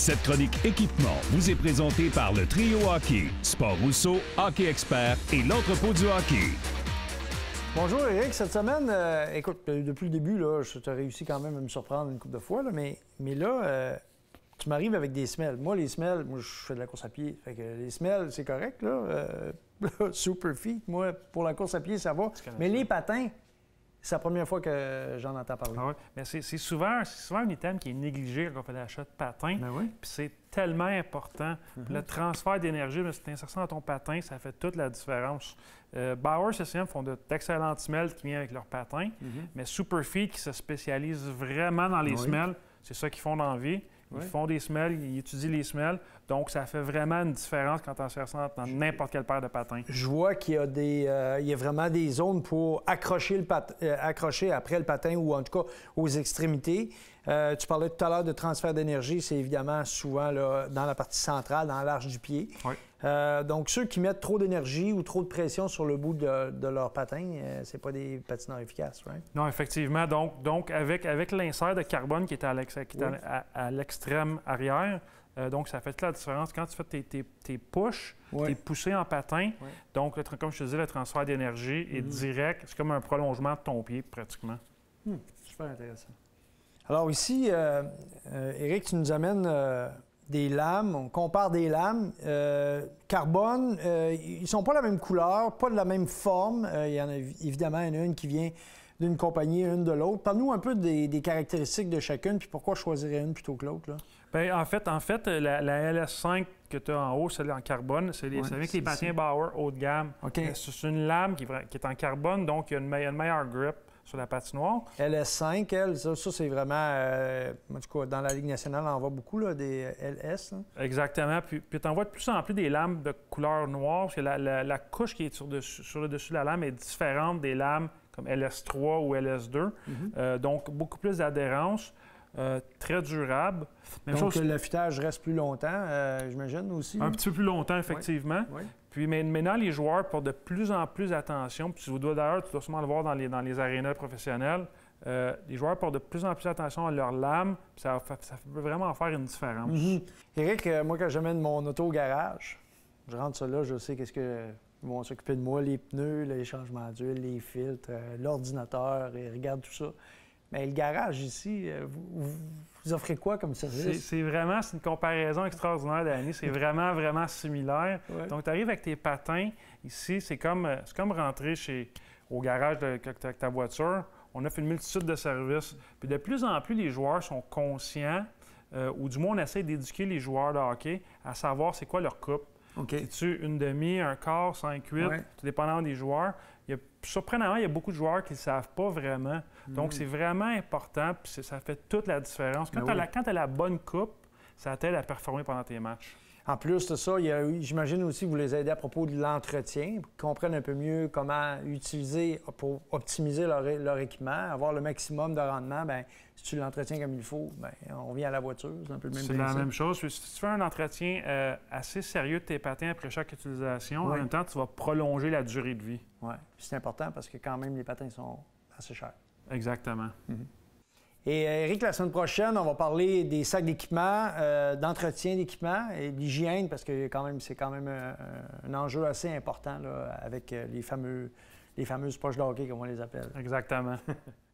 Cette chronique équipement vous est présentée par le Trio Hockey, Sport Rousseau, Hockey Expert et l'entrepôt du hockey. Bonjour Eric, cette semaine, euh, écoute, depuis le début, là, je t'ai réussi quand même à me surprendre une couple de fois, là, mais, mais là, euh, tu m'arrives avec des semelles. Moi, les semelles, moi, je fais de la course à pied. Fait que les semelles, c'est correct, là. Euh, super feet, moi, pour la course à pied, ça va. Mais ça. les patins, c'est la première fois que j'en entends parler. Ah ouais. Mais c'est c'est souvent, c'est souvent un item qui est négligé quand on fait l'achat de patins. Ben oui. Puis c'est tellement important. Puis Le transfert d'énergie, là, cette insertion dans ton patin, ça fait toute la différence. Euh, Bauer CCM font de- d'excellentes semelles qui viennent avec leurs patins, mais Superfeed qui se spécialise vraiment dans les Oui. semelles, c'est ça qu'ils font dans la vie. Ils font des semelles, ils étudient les semelles. Donc, ça fait vraiment une différence quand on insère ça dans n'importe quelle paire de patins. Je vois qu'il y a des, euh, il y a vraiment des zones pour accrocher le pat- euh, accrocher après le patin ou en tout cas aux extrémités. Euh, tu parlais tout à l'heure de transfert d'énergie, c'est évidemment souvent là, dans la partie centrale, dans l'arche du pied. Oui. Euh, donc ceux qui mettent trop d'énergie ou trop de pression sur le bout de, de leur patin, euh, c'est pas des patineurs efficaces, right? Non, effectivement. Donc, donc avec, avec l'insert de carbone qui est à Oui. l'extrême arrière, euh, donc ça fait toute la différence quand tu fais tes, tes, tes push, Oui. tes poussées en patin. Donc, le, comme je te disais, le transfert d'énergie est Mhm. direct. C'est comme un prolongement de ton pied, pratiquement. Super intéressant. Alors ici, euh, euh, Éric, tu nous amènes euh, des lames, on compare des lames. Euh, carbone, euh, ils sont pas la même couleur, pas de la même forme. Euh, il y en a évidemment il y en a une qui vient d'une compagnie, une de l'autre. Parle-nous un peu des, des caractéristiques de chacune, puis pourquoi choisirais une plutôt que l'autre. là? Bien, en fait, en fait la, la LS5 que tu as en haut, celle en carbone, c'est Ouais, avec les patins. Bauer haut de gamme. Euh, C'est une lame qui, est vra- qui est en carbone, donc il y a une, me- une meilleure grip sur la patinoire. LS5, elle, ça, ça, c'est vraiment, euh, en tout cas, dans la Ligue nationale, on en voit beaucoup, là, des LS. là. Exactement. Puis, puis tu en vois de plus en plus des lames de couleur noire, parce que la, la- la couche qui est sur, le dessus de la lame est différente des lames comme LS3 ou LS2. Euh, donc, beaucoup plus d'adhérence, euh, très durable. Même Donc, chose, l'affûtage reste plus longtemps, euh, j'imagine aussi. un petit peu plus longtemps, effectivement. Oui. Puis maintenant, les joueurs portent de plus en plus attention. Puis tu dois d'ailleurs, tu dois sûrement le voir dans les, dans les arénas professionnels. euh, les joueurs portent de plus en plus attention à leurs lames. Puis ça, peut vraiment faire une différence. Éric, euh, moi, quand j'amène mon auto au garage, je rentre ça là, je sais qu'est-ce que ils vont s'occuper de moi, les pneus, les changements d'huile, les filtres, euh, l'ordinateur, ils regardent tout ça. Mais le garage ici, euh, vous, offrez quoi comme service? c'est vraiment une comparaison extraordinaire d'année. C'est vraiment, vraiment similaire. Ouais. Donc, tu arrives avec tes patins. Ici, c'est comme, euh, comme rentrer chez, au garage de, avec ta- avec ta voiture. On offre une multitude de services. Puis de plus en plus, les joueurs sont conscients, euh, ou du moins, on essaie d'éduquer les joueurs de hockey à savoir c'est quoi leur coupe. OK. Es-tu une demi, un quart, 5-8, Ouais. tout dépendant des joueurs. Il y a, surprenamment, il y a beaucoup de joueurs qui ne le savent pas vraiment. Donc, c'est vraiment important, puis ça fait toute la différence. Quand Ben tu as, oui. quand t'as la bonne coupe, ça t'aide à performer pendant tes matchs. En plus de ça, j'imagine aussi que vous les aidez à propos de l'entretien, pour qu'ils comprennent un peu mieux comment utiliser pour optimiser leur, équipement, avoir le maximum de rendement. Bien, si tu l'entretiens comme il faut, bien, on vient à la voiture. C'est un peu le même C'est la même chose. Si tu fais un entretien euh, assez sérieux de tes patins après chaque utilisation, en Oui. même temps, tu vas prolonger la durée de vie. Puis C'est important parce que quand même, les patins sont assez chers. Exactement. Et euh, Eric, la semaine prochaine, on va parler des sacs d'équipement, euh, d'entretien d'équipement et d'hygiène parce que quand même, c'est quand même un, un enjeu assez important là, avec euh, les, fameux, les fameuses poches de comme on les appelle. Exactement.